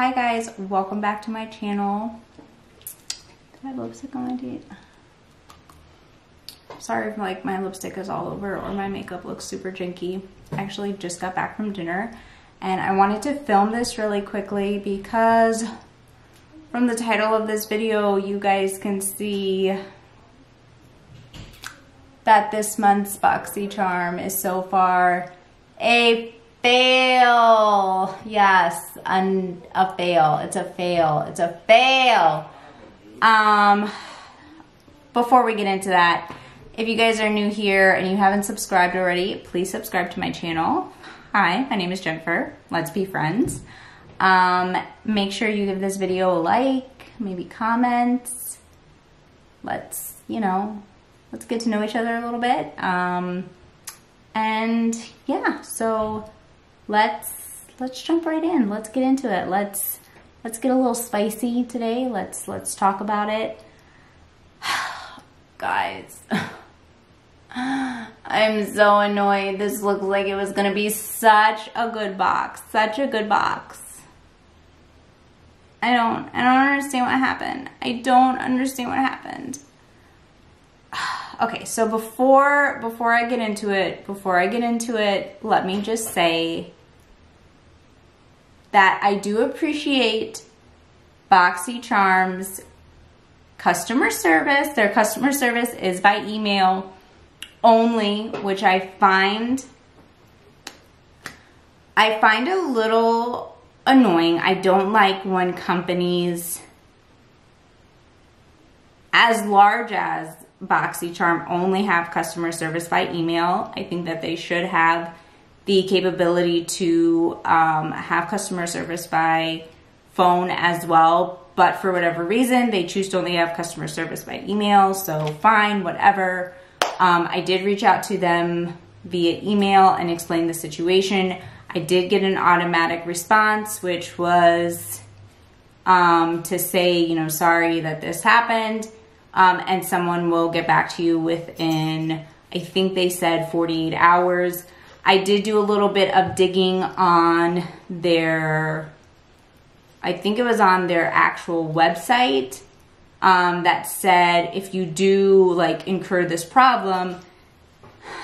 Hi guys, welcome back to my channel. I have lipstick on my teeth? Sorry if like my lipstick is all over or my makeup looks super janky. I actually just got back from dinner and I wanted to film this really quickly because from the title of this video you guys can see that this month's BoxyCharm is so far a fail. Yes, an, a fail. It's a fail. It's a fail. Um, before we get into that, if you guys are new here and you haven't subscribed already, please subscribe to my channel. Hi, my name is Jennifer. Let's be friends. Um, make sure you give this video a like, maybe comments. Let's, you know, let's get to know each other a little bit. Um, and yeah, so let's let's jump right in. Let's get into it. Let's let's get a little spicy today. Let's let's talk about it. Guys, I'm so annoyed. This looks like it was gonna be such a good box. Such a good box. I don't I don't understand what happened. I don't understand what happened. Okay, so before before I get into it, before I get into it, let me just say that I do appreciate BoxyCharm's customer service. Their customer service is by email only, which I find I find a little annoying. I don't like when companies as large as BoxyCharm only have customer service by email. I think that they should have the capability to um, have customer service by phone as well. But for whatever reason, they choose to only have customer service by email. So fine, whatever. Um, I did reach out to them via email and explain the situation. I did get an automatic response, which was um, to say, you know, sorry that this happened. Um, and someone will get back to you within, I think they said 48 hours. I did do a little bit of digging on their, I think it was on their actual website um, that said if you do like incur this problem,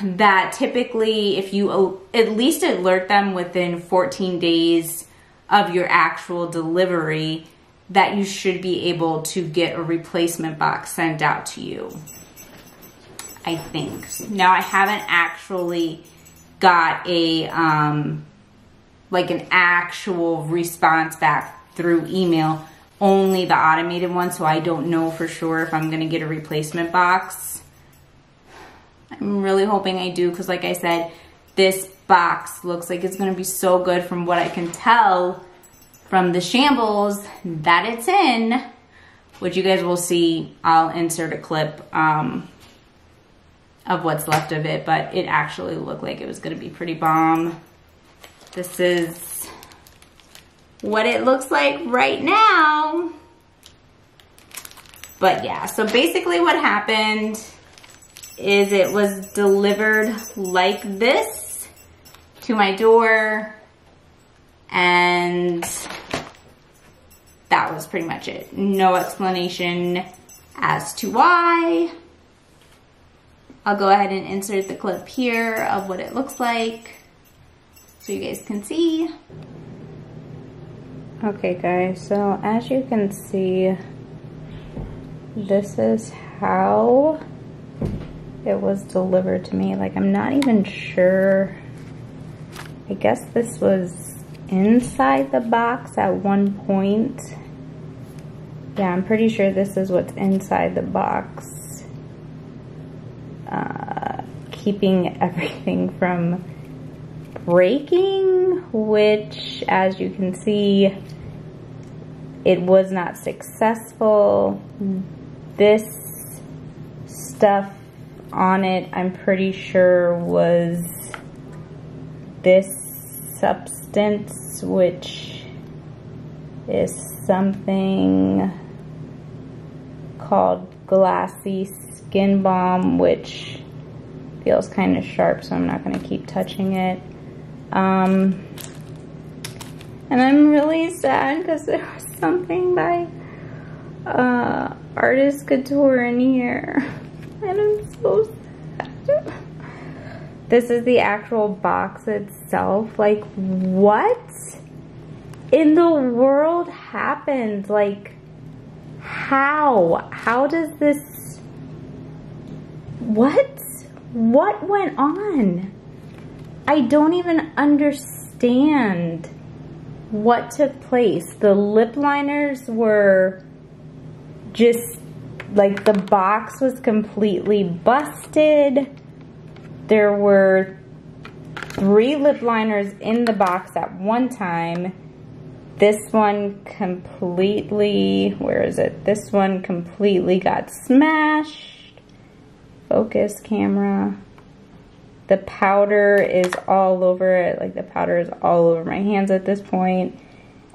that typically if you at least alert them within 14 days of your actual delivery, that you should be able to get a replacement box sent out to you. I think. Now I haven't actually got a um, like an actual response back through email, only the automated one, so I don't know for sure if I'm gonna get a replacement box. I'm really hoping I do, because like I said, this box looks like it's gonna be so good from what I can tell from the shambles that it's in, which you guys will see, I'll insert a clip um, of what's left of it, but it actually looked like it was gonna be pretty bomb. This is what it looks like right now. But yeah, so basically what happened is it was delivered like this to my door and that was pretty much it. No explanation as to why. I'll go ahead and insert the clip here of what it looks like so you guys can see. Okay guys, so as you can see, this is how it was delivered to me. Like I'm not even sure, I guess this was inside the box at one point. Yeah, I'm pretty sure this is what's inside the box uh, keeping everything from breaking, which as you can see, it was not successful. This stuff on it, I'm pretty sure was this substance, which is something called glassy skin balm, which feels kind of sharp, so I'm not going to keep touching it. Um, And I'm really sad because there was something by uh, Artist Couture in here. And I'm so sad. This is the actual box itself. Like, what in the world happened? Like, how? How does this... What? What went on? I don't even understand what took place. The lip liners were just like the box was completely busted. There were three lip liners in the box at one time. This one completely, where is it? This one completely got smashed. Focus camera. The powder is all over it. Like the powder is all over my hands at this point.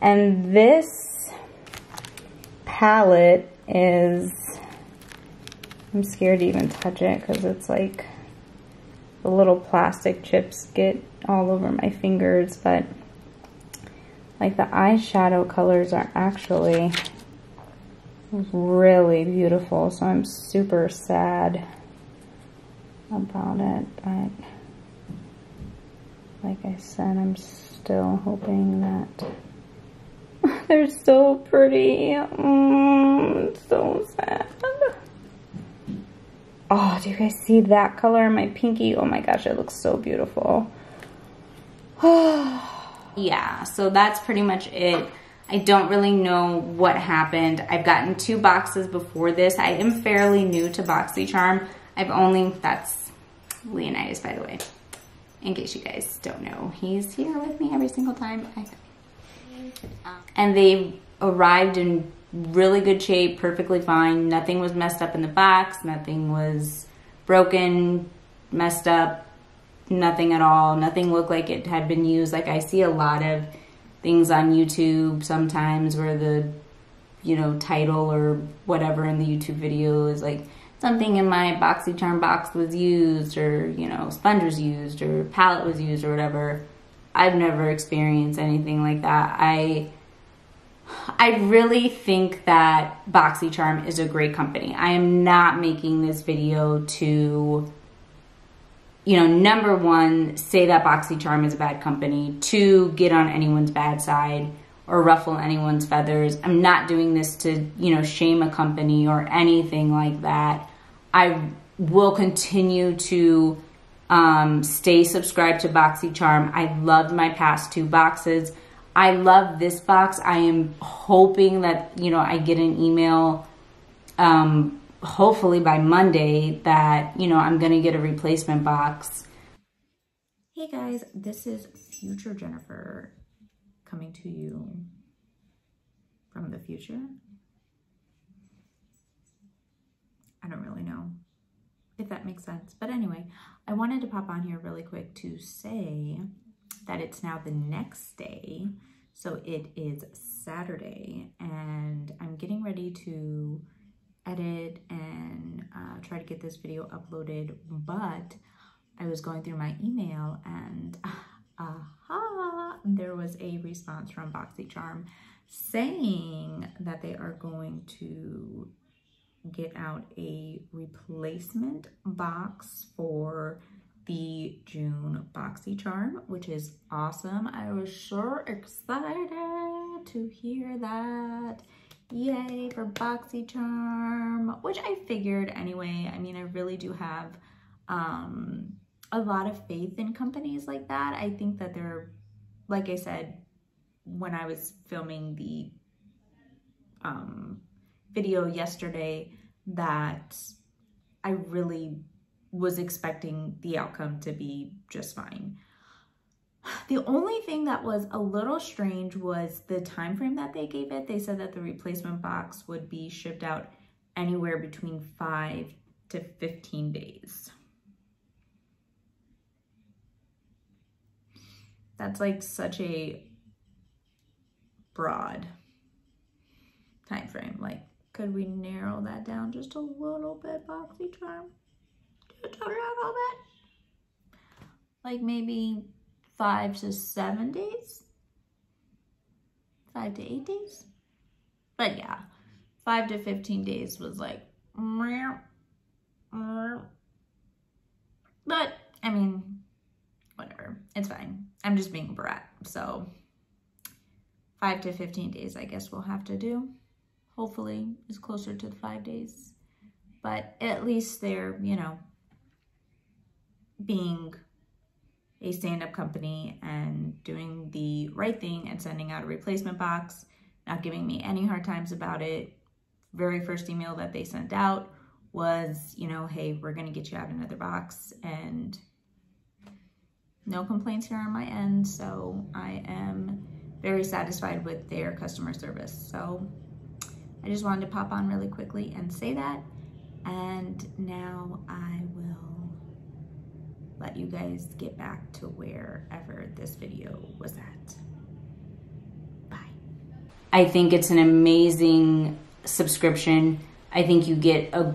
And this palette is, I'm scared to even touch it because it's like the little plastic chips get all over my fingers. But like the eyeshadow colors are actually really beautiful. So I'm super sad about it, but like I said, I'm still hoping that they're so pretty. Mm, so sad. Oh, do you guys see that color in my pinky? Oh my gosh, it looks so beautiful. yeah, so that's pretty much it. I don't really know what happened. I've gotten two boxes before this. I am fairly new to BoxyCharm. I've only, that's Leonidas, by the way. In case you guys don't know, he's here with me every single time. And they arrived in really good shape, perfectly fine. Nothing was messed up in the box. Nothing was broken, messed up, nothing at all. Nothing looked like it had been used. Like I see a lot of things on YouTube sometimes where the, you know, title or whatever in the YouTube video is like, something in my BoxyCharm box was used or, you know, sponge was used or palette was used or whatever. I've never experienced anything like that. I I really think that BoxyCharm is a great company. I am not making this video to you know, number one, say that BoxyCharm is a bad company. Two, get on anyone's bad side or ruffle anyone's feathers. I'm not doing this to, you know, shame a company or anything like that. I will continue to um, stay subscribed to BoxyCharm. I loved my past two boxes. I love this box. I am hoping that, you know, I get an email um, hopefully by Monday that, you know, I'm going to get a replacement box. Hey guys, this is future Jennifer coming to you from the future. I don't really know if that makes sense. But anyway, I wanted to pop on here really quick to say that it's now the next day. So it is Saturday and I'm getting ready to edit and uh, try to get this video uploaded. But I was going through my email and aha, there was a response from BoxyCharm saying that they are going to get out a replacement box for the June BoxyCharm, which is awesome. I was sure excited to hear that. Yay for BoxyCharm, which I figured anyway. I mean, I really do have um, a lot of faith in companies like that. I think that they're, like I said, when I was filming the um, video yesterday that I really was expecting the outcome to be just fine. The only thing that was a little strange was the time frame that they gave it. They said that the replacement box would be shipped out anywhere between 5 to 15 days. That's like such a broad time frame. Like, could we narrow that down just a little bit, BoxyCharm? Just a little bit? Like maybe five to seven days? five to eight days. But yeah, five to 15 days was like, but I mean, whatever. It's fine. I'm just being a brat. So five to 15 days, I guess we'll have to do. Hopefully it's closer to the five days. But at least they're, you know, being a stand-up company and doing the right thing and sending out a replacement box, not giving me any hard times about it. Very first email that they sent out was, you know, hey, we're going to get you out another box and no complaints here on my end. So I am very satisfied with their customer service. So I just wanted to pop on really quickly and say that. And now I will let you guys get back to wherever this video was at. Bye. I think it's an amazing subscription. I think you get a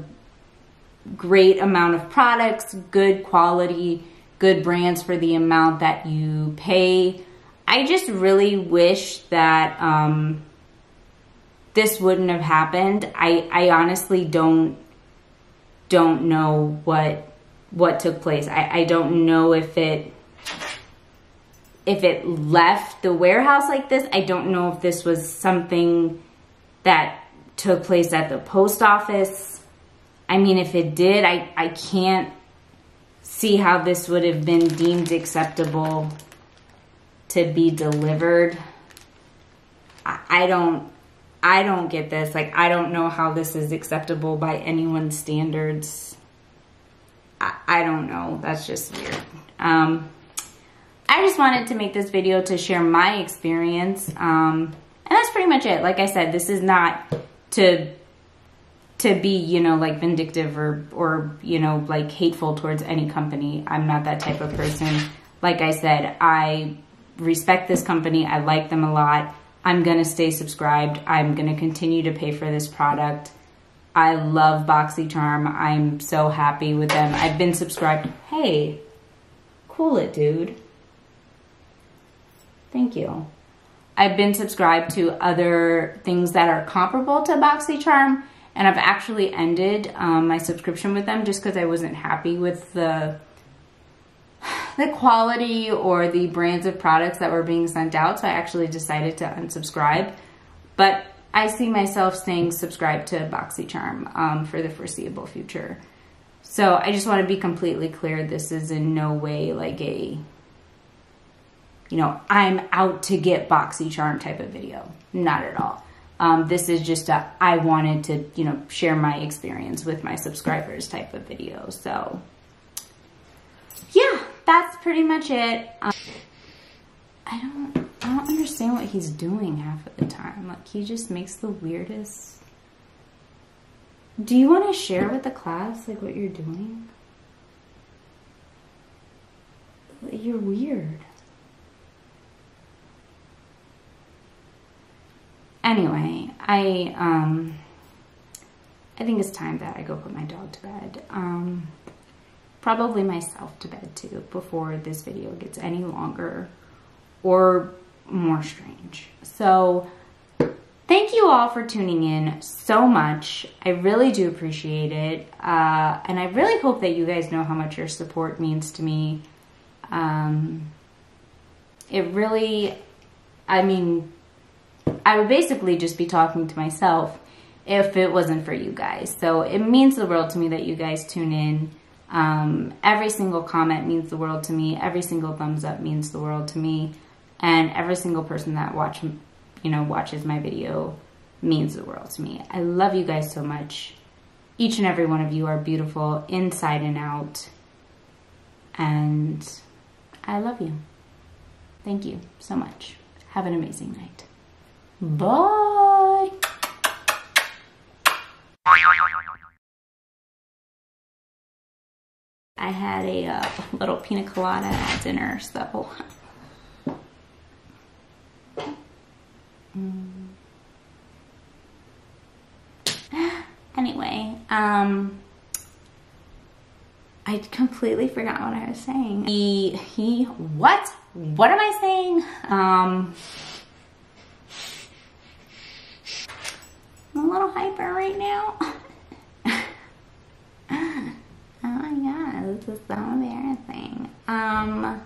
great amount of products, good quality, good brands for the amount that you pay. I just really wish that um, this wouldn't have happened. I, I honestly don't don't know what what took place. I, I don't know if it if it left the warehouse like this. I don't know if this was something that took place at the post office. I mean, if it did, I, I can't see how this would have been deemed acceptable to be delivered. I, I don't I don't get this. Like I don't know how this is acceptable by anyone's standards. I, don't know. That's just weird. Um, I just wanted to make this video to share my experience. Um, and that's pretty much it. Like I said, this is not to to be, you know, like vindictive or or you know, like hateful towards any company. I'm not that type of person. Like I said, I respect this company. I like them a lot. I'm going to stay subscribed. I'm going to continue to pay for this product. I love BoxyCharm. I'm so happy with them. I've been subscribed. Hey, cool it, dude. Thank you. I've been subscribed to other things that are comparable to BoxyCharm, and I've actually ended um, my subscription with them just because I wasn't happy with the the quality or the brands of products that were being sent out. So I actually decided to unsubscribe. But I see myself staying subscribed to BoxyCharm um, for the foreseeable future. So I just want to be completely clear. This is in no way like a, you know, I'm out to get BoxyCharm type of video. Not at all. Um, this is just a, I wanted to, you know, share my experience with my subscribers type of video. So yeah, that's pretty much it. Um, I don't, don't understand what he's doing half of the time. Like he just makes the weirdest. Do you want to share with the class like what you're doing? You're weird. Anyway, I um I think it's time that I go put my dog to bed. Um probably myself to bed too before this video gets any longer or more strange. So thank you all for tuning in so much. I really do appreciate it. Uh, and I really hope that you guys know how much your support means to me. Um, it really, I mean, I would basically just be talking to myself if it wasn't for you guys. So it means the world to me that you guys tune in. Um, every single comment means the world to me. Every single thumbs up means the world to me. And every single person that watch, you know, watches my video means the world to me. I love you guys so much. Each and every one of you are beautiful inside and out. And I love you. Thank you so much. Have an amazing night. Bye. I had a uh, little pina colada at dinner, so. Mm. Anyway, um, I completely forgot what I was saying. He, he, what? What am I saying? Um, I'm a little hyper right now. oh my god, this is so embarrassing. Um,